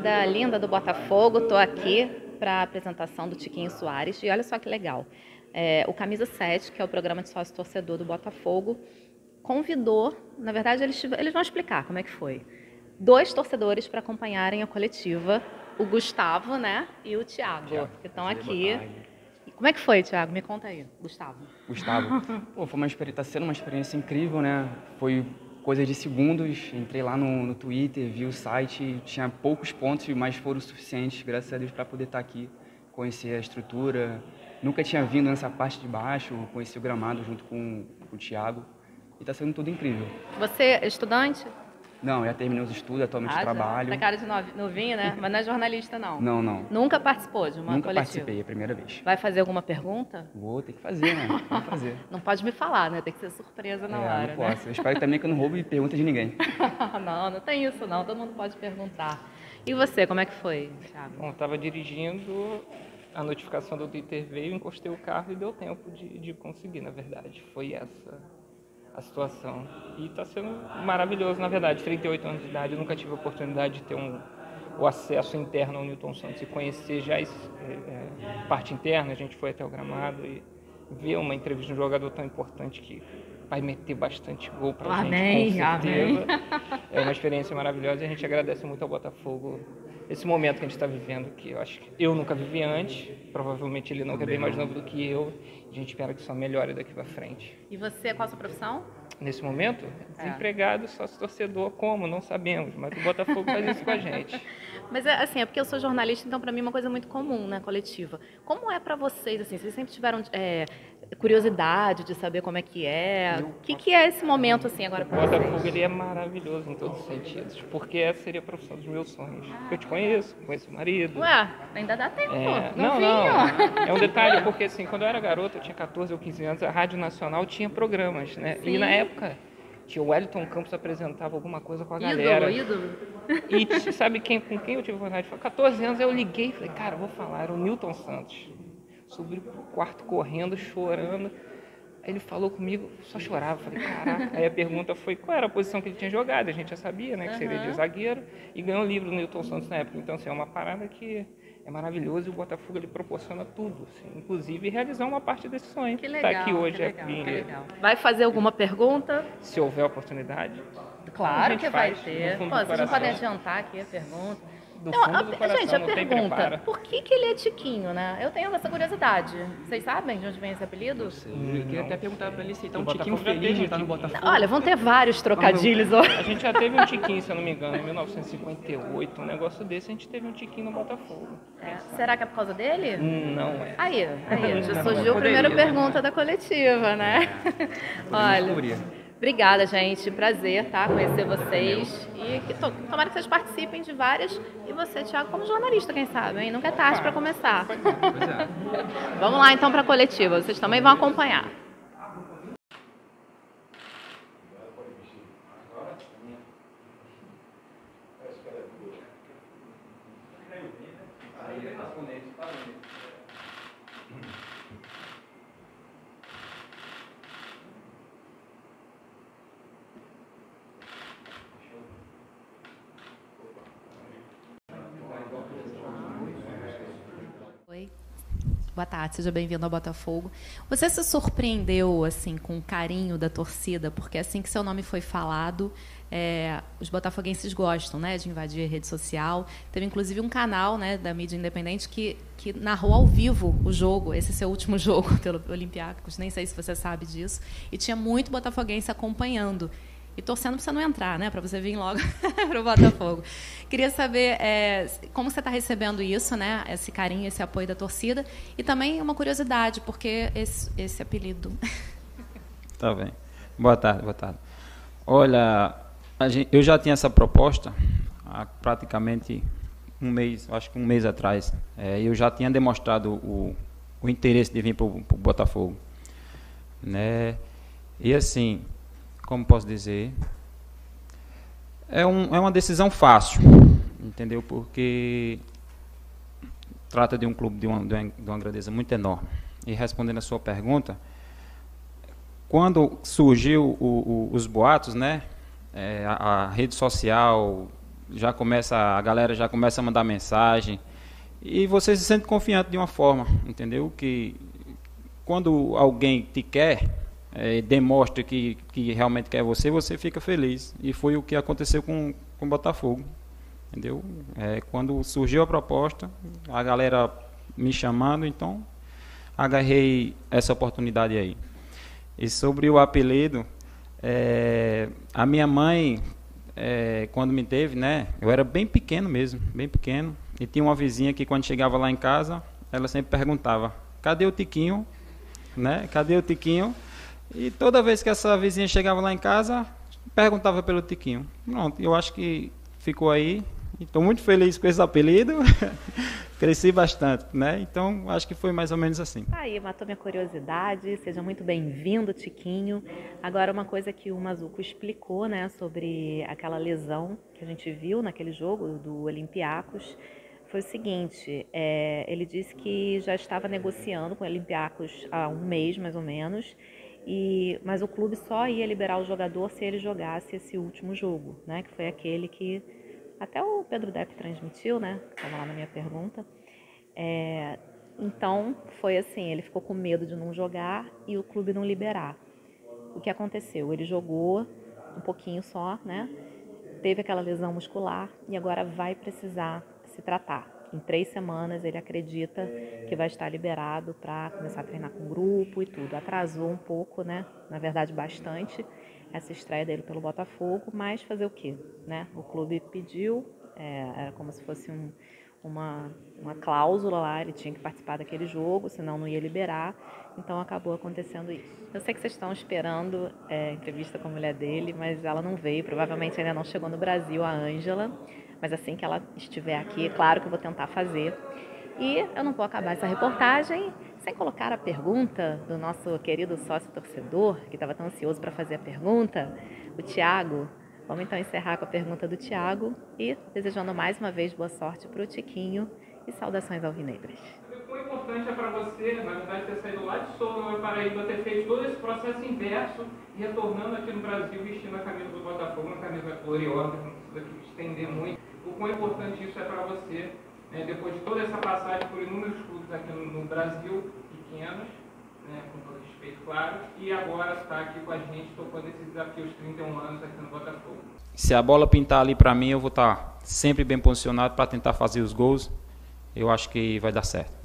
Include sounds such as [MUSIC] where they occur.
torcida linda do Botafogo, estou aqui para a apresentação do Tiquinho Soares. E olha só que legal. É, o Camisa 7, que é o programa de sócio torcedor do Botafogo, convidou, na verdade, eles, eles vão explicar como é que foi, dois torcedores para acompanharem a coletiva, o Gustavo né, e o Thiago, que estão aqui. Como é que foi, Thiago? Me conta aí, Gustavo. Gustavo. [LAUGHS] Pô, foi uma experiência, tá sendo uma experiência incrível, né? Foi coisa de segundos. Entrei lá no, no Twitter, vi o site, tinha poucos pontos, mas foram suficientes, graças a Deus, para poder estar tá aqui, conhecer a estrutura. Nunca tinha vindo nessa parte de baixo, conheci o gramado junto com, com o Thiago. E está sendo tudo incrível. Você é estudante? Não, já terminei os estudos, atualmente ah, trabalho. Tá cara de novinho, né? Mas não é jornalista, não. Não, não. Nunca participou de uma Nunca coletiva? participei, é a primeira vez. Vai fazer alguma pergunta? Vou ter que fazer, né? Vou fazer. [LAUGHS] não pode me falar, né? Tem que ser surpresa na é, hora, não né? posso. Eu espero também que eu não roube perguntas de ninguém. [LAUGHS] não, não tem isso, não. Todo mundo pode perguntar. E você, como é que foi, Thiago? Bom, estava dirigindo, a notificação do Twitter veio, encostei o carro e deu tempo de, de conseguir, na verdade. Foi essa a situação. E está sendo maravilhoso, na verdade. 38 anos de idade, eu nunca tive a oportunidade de ter um, o acesso interno ao Newton Santos e conhecer já a é, é, parte interna. A gente foi até o gramado e ver uma entrevista de um jogador tão importante que vai meter bastante gol para a gente, com certeza. Amém. É uma experiência maravilhosa e a gente agradece muito ao Botafogo esse momento que a gente está vivendo, que eu acho que eu nunca vivi antes, provavelmente ele nunca é bem mais novo do que eu. A gente espera que só melhore daqui para frente. E você, qual a sua profissão? Nesse momento, é. desempregado, sócio torcedor, como? Não sabemos, mas o Botafogo faz isso com a gente. [LAUGHS] Mas é assim, é porque eu sou jornalista, então para mim é uma coisa muito comum, né, coletiva. Como é para vocês, assim, vocês sempre tiveram é, curiosidade de saber como é que é? O que, que é esse momento, assim, agora para vocês? O Botafogo, ele é maravilhoso em todos os sentidos, porque essa seria a profissão dos meus sonhos. Eu te conheço, conheço o marido. Ué, ainda dá tempo, é, não, não, é um [LAUGHS] detalhe, porque assim, quando eu era garoto, eu tinha 14 ou 15 anos, a Rádio Nacional tinha programas, né? Sim. E na época que o Wellington Campos apresentava alguma coisa com a ídolo, galera. Ídolo. E sabe quem, com quem eu tive vontade de falar? 14 anos eu liguei e falei, cara, vou falar, era o Newton Santos. Subi pro quarto correndo, chorando. Aí ele falou comigo, só chorava. Falei, caraca. Aí a pergunta foi qual era a posição que ele tinha jogado. A gente já sabia, né, que seria de zagueiro. E ganhou o livro do Newton Santos na época. Então, assim, é uma parada que é maravilhoso e o Botafogo ele proporciona tudo, assim, inclusive realizar uma parte desse sonho. Que legal. Tá aqui hoje que legal, aqui. Que legal. Vai fazer alguma pergunta? Se houver oportunidade. Claro que vai ter. Pô, vocês não podem adiantar aqui a pergunta do não, fundo a, do coração, gente, a pergunta, por que, que ele é Tiquinho, né? Eu tenho essa curiosidade. Vocês sabem de onde vem esse apelido? Não sei. Eu queria até perguntar pra ele se tá um Tiquinho feliz de estar no Botafogo. Olha, vão ter vários trocadilhos hoje. A gente já teve um Tiquinho, se eu não me engano, em 1958, um negócio desse, a gente teve um Tiquinho no Botafogo. É. Será que é por causa dele? Não é. Aí, aí, já surgiu a primeira pergunta da coletiva, né? Olha. Obrigada, gente. Prazer, tá? Conhecer vocês. E que, tomara que vocês participem de várias. E você, Thiago, como jornalista, quem sabe, hein? Nunca é tarde para começar. [LAUGHS] Vamos lá, então, para a coletiva. Vocês também vão acompanhar. Boa tarde, seja bem-vindo ao Botafogo. Você se surpreendeu assim com o carinho da torcida, porque assim que seu nome foi falado, é, os botafoguenses gostam, né, de invadir a rede social. Teve inclusive um canal, né, da mídia independente que, que narrou ao vivo o jogo, esse seu último [LAUGHS] jogo pelo Olympiacos. Nem sei se você sabe disso. E tinha muito botafoguense acompanhando e torcendo para você não entrar, né? Para você vir logo [LAUGHS] para o Botafogo. Queria saber é, como você está recebendo isso, né? Esse carinho, esse apoio da torcida e também uma curiosidade, porque esse, esse apelido. [LAUGHS] Tá bem. Boa tarde, boa tarde. Olha, gente, eu já tinha essa proposta há praticamente um mês, acho que um mês atrás. É, eu já tinha demonstrado o, o interesse de vir para o Botafogo, né? E assim, como posso dizer, é, um, é uma decisão fácil, entendeu? Porque trata de um clube de uma, de uma, de uma grandeza muito enorme. E respondendo a sua pergunta, quando surgiu o, o, os boatos, né, é, a, a, rede social já começa, a galera já começa a mandar mensagem e você se sente confiante de uma forma, entendeu? Que quando alguém te quer, é, demonstra que, que realmente quer você, você fica feliz. E foi o que aconteceu com com o Botafogo, entendeu? É, quando surgiu a proposta, a galera me chamando, então agarrei essa oportunidade aí. E sobre o apelido, é, a minha mãe, é, quando me teve, né, eu era bem pequeno mesmo, bem pequeno, e tinha uma vizinha que quando chegava lá em casa, ela sempre perguntava, cadê o Tiquinho? Né? Cadê o Tiquinho? E toda vez que essa vizinha chegava lá em casa, perguntava pelo Tiquinho. Pronto, eu acho que ficou aí. Estou muito feliz com esse apelido. [LAUGHS] Cresci bastante, né? Então, acho que foi mais ou menos assim. Tá aí, matou minha curiosidade. Seja muito bem-vindo, Tiquinho. Agora, uma coisa que o Mazuco explicou, né, sobre aquela lesão que a gente viu naquele jogo do Olympiacos, foi o seguinte: é, ele disse que já estava negociando com o Olympiacos há um mês, mais ou menos, e, mas o clube só ia liberar o jogador se ele jogasse esse último jogo, né? Que foi aquele que até o Pedro Depp transmitiu, né? Estava lá na minha pergunta. É, então foi assim, ele ficou com medo de não jogar e o clube não liberar. O que aconteceu? Ele jogou um pouquinho só, né? Teve aquela lesão muscular e agora vai precisar se tratar. Em três semanas ele acredita que vai estar liberado para começar a treinar com o grupo e tudo. Atrasou um pouco, né? Na verdade, bastante essa estreia dele pelo Botafogo, mas fazer o quê? Né? O clube pediu, é, era como se fosse um, uma, uma cláusula lá, ele tinha que participar daquele jogo, senão não ia liberar. Então acabou acontecendo isso. Eu sei que vocês estão esperando é, entrevista com a mulher dele, mas ela não veio, provavelmente ainda não chegou no Brasil, a Ângela. Mas assim que ela estiver aqui, claro que eu vou tentar fazer. E eu não vou acabar essa reportagem sem colocar a pergunta do nosso querido sócio torcedor, que estava tão ansioso para fazer a pergunta, o Tiago. Vamos então encerrar com a pergunta do Tiago e desejando mais uma vez boa sorte para o Tiquinho e saudações alvinegras. O importante é para você, na verdade, ter saído lá de Souza, Paraíba, ter feito todo esse processo inverso retornando aqui no Brasil vestindo a camisa do Botafogo, uma camisa gloriosa, não precisa estender muito quão importante isso é para você, né, depois de toda essa passagem por inúmeros clubes aqui no, no Brasil, pequenos, né, com todo respeito, claro, e agora está aqui com a gente tocando esse desafio aos 31 anos aqui no Botafogo. Se a bola pintar ali para mim, eu vou estar sempre bem posicionado para tentar fazer os gols. Eu acho que vai dar certo.